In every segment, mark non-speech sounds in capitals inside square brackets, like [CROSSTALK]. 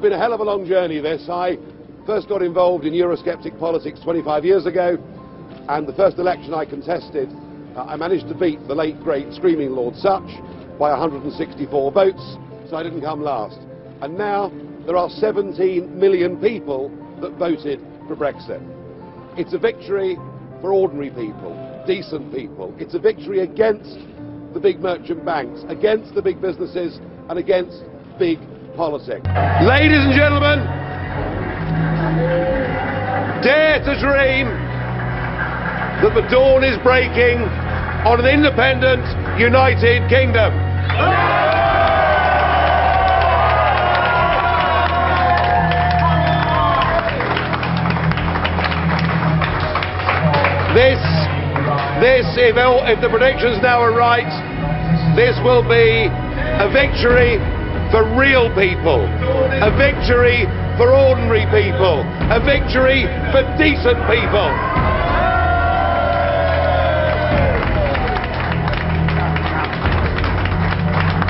Been a hell of a long journey, this. I first got involved in Eurosceptic politics 25 years ago, and the first election I contested, uh, I managed to beat the late, great, screaming Lord Sutch by 164 votes, so I didn't come last. And now there are 17 million people that voted for Brexit. It's a victory for ordinary people, decent people. It's a victory against the big merchant banks, against the big businesses, and against big Ladies and gentlemen, dare to dream that the dawn is breaking on an independent, united kingdom. This, this, if, if the predictions now are right, this will be a victory for real people, a victory for ordinary people, a victory for decent people.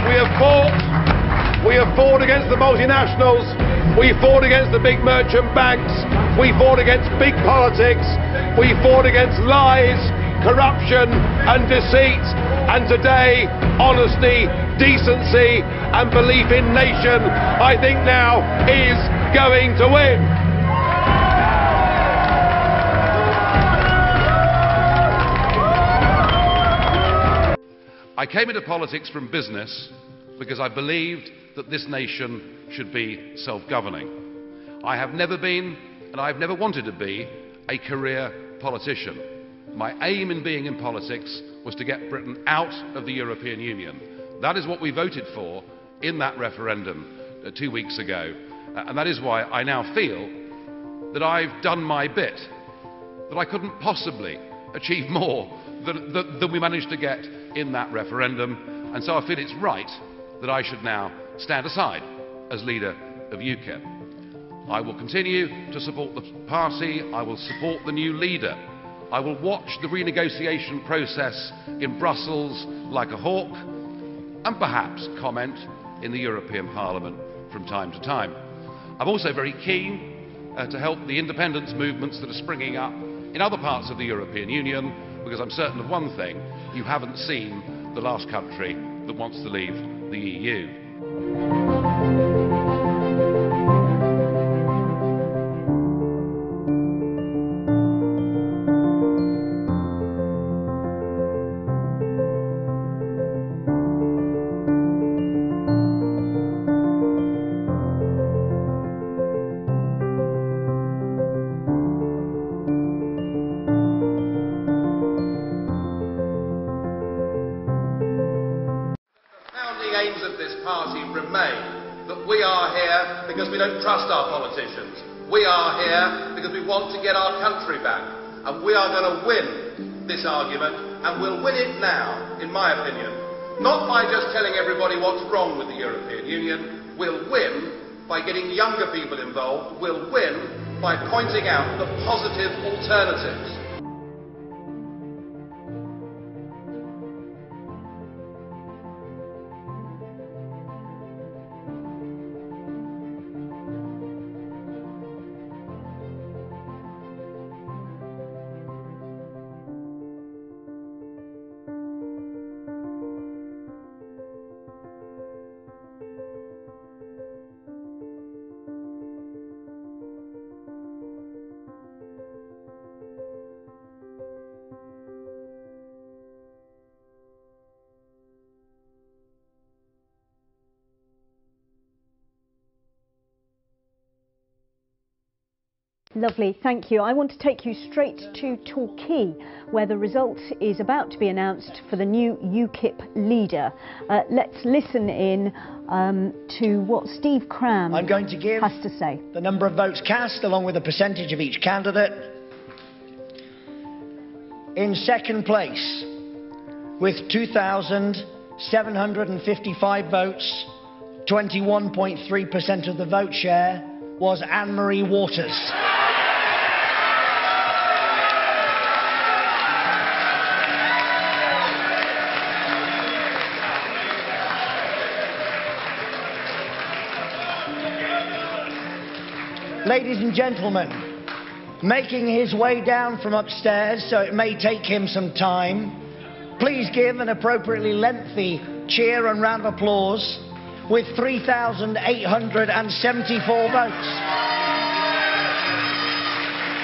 We have fought, we have fought against the multinationals, we fought against the big merchant banks, we fought against big politics, we fought against lies, corruption and deceit, and today honesty, decency and belief in nation, I think now is going to win. I came into politics from business because I believed that this nation should be self-governing. I have never been, and I've never wanted to be, a career politician. My aim in being in politics was to get Britain out of the European Union. That is what we voted for in that referendum uh, two weeks ago. Uh, and that is why I now feel that I've done my bit, that I couldn't possibly achieve [LAUGHS] more than, than we managed to get in that referendum. And so I feel it's right that I should now stand aside as leader of UKIP. I will continue to support the party. I will support the new leader. I will watch the renegotiation process in Brussels like a hawk and perhaps comment in the European Parliament from time to time. I'm also very keen uh, to help the independence movements that are springing up in other parts of the European Union because I'm certain of one thing, you haven't seen the last country that wants to leave the EU. Our country back. And we are going to win this argument, and we'll win it now, in my opinion. Not by just telling everybody what's wrong with the European Union. We'll win by getting younger people involved. We'll win by pointing out the positive alternatives. Lovely, thank you. I want to take you straight to Torquay, where the result is about to be announced for the new UKIP leader. Uh, let's listen in um, to what Steve Cram I'm going to give has to say. the number of votes cast along with the percentage of each candidate. In second place, with 2,755 votes, 21.3% of the vote share, was Anne Marie Waters. Ladies and gentlemen, making his way down from upstairs, so it may take him some time, please give an appropriately lengthy cheer and round of applause with 3,874 votes.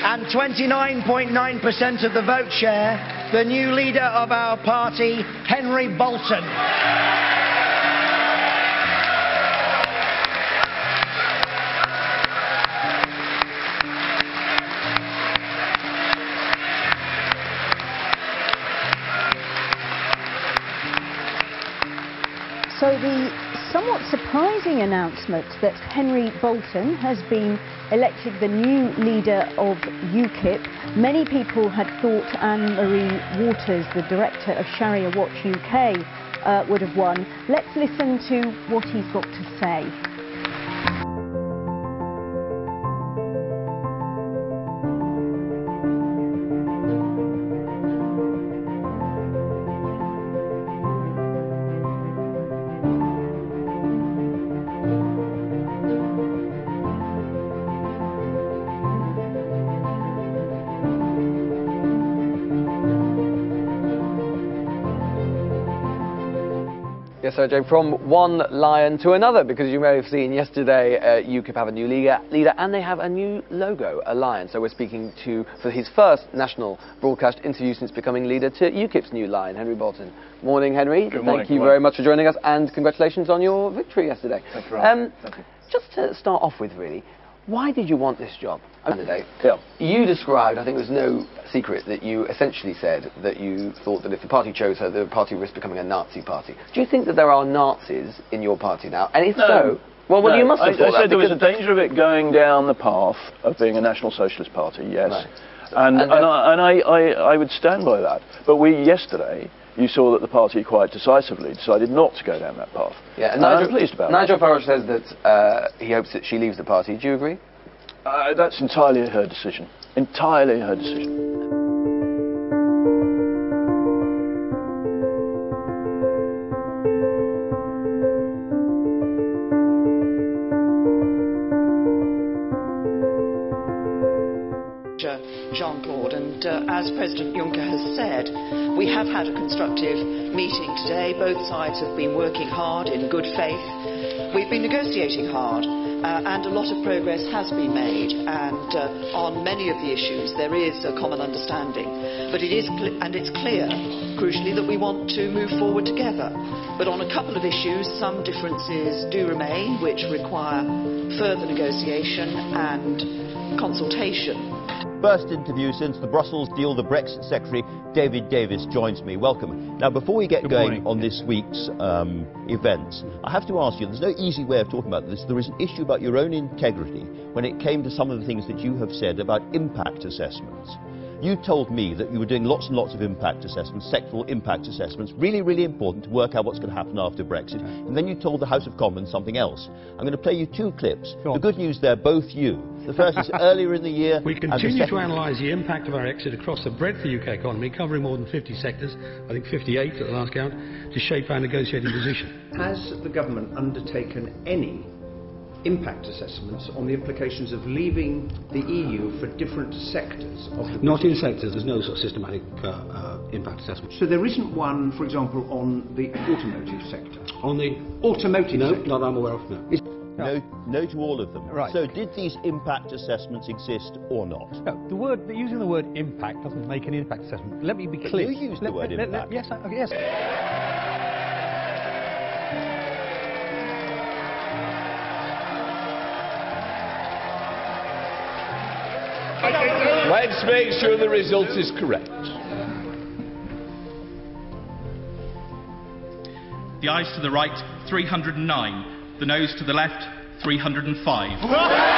And 29.9% of the vote share, the new leader of our party, Henry Bolton. So the somewhat surprising announcement that Henry Bolton has been elected the new leader of UKIP. Many people had thought Anne-Marie Waters, the director of Sharia Watch UK, uh, would have won. Let's listen to what he's got to say. Yes, Sergio, from one lion to another, because you may have seen yesterday uh, UKIP have a new leader, leader and they have a new logo, a lion. So we're speaking to, for his first national broadcast interview since becoming leader, to UKIP's new lion, Henry Bolton. Morning, Henry. Good Thank morning, you very much for joining us, and congratulations on your victory yesterday. Thank you. Um, Thank you. Just to start off with, really, why did you want this job? Candidate. Yeah. You described, I think there's no secret, that you essentially said that you thought that if the party chose her, the party risked becoming a Nazi party. Do you think that there are Nazis in your party now? And if No. so, well, well No, you must have I, thought I said there was a danger of it going down the path of being a National Socialist Party, yes. Right. And, And and, I, and I, I, I would stand by that. But we, yesterday, you saw that the party quite decisively decided not to go down that path. yeah, and I'm pleased about Nigel Farage says that uh, he hopes that she leaves the party. Do you agree? Uh, that's entirely her decision. Entirely her decision. As President Juncker has said, we have had a constructive meeting today. Both sides have been working hard in good faith. We've been negotiating hard, uh, and a lot of progress has been made. And uh, on many of the issues, there is a common understanding. But it is, and it's clear, crucially, that we want to move forward together. But on a couple of issues, some differences do remain, which require further negotiation and consultation. First interview since the Brussels deal, the Brexit Secretary David Davis joins me. Welcome. Now, before we get Good going morning. on this week's um, events, I have to ask you there's no easy way of talking about this. There is an issue about your own integrity when it came to some of the things that you have said about impact assessments. You told me that you were doing lots and lots of impact assessments, sectoral impact assessments, really, really important to work out what's going to happen after Brexit. And then you told the House of Commons something else. I'm going to play you two clips. Go The good news, they're both you. The first is [LAUGHS] earlier in the year. We and the continue to analyse the impact of our exit across the breadth of the UK economy, covering more than 50 sectors, I think 58 at the last count, to shape our negotiating position. Has the government undertaken any impact assessments on the implications of leaving the EU for different sectors of the Not in sectors, there's no sort of systematic uh, uh, impact assessment. So there isn't one, for example, on the automotive sector. On the... Automotive No, sector. not that I'm aware of, no. No, no to all of them. Right. So, did these impact assessments exist or not? No, the word, using the word impact doesn't make an impact assessment. Let me be But clear. you used the Let- word let- let- impact. yes, I- okay, yes. Let's make sure the result is correct. The ayes to the right, 309. The noes to the left, 305. [LAUGHS]